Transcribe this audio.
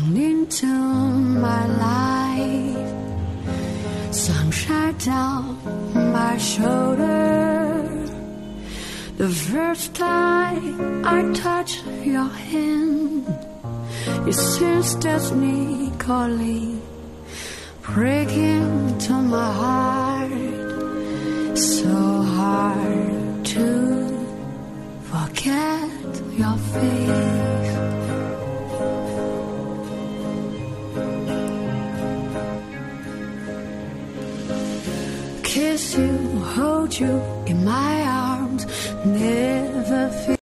run into my life. Sunshine down my shoulder. The first time I touch your hand, it seems destiny calling, breaking to my heart. So hard to forget your face. Kiss you, hold you in my arms, never feel.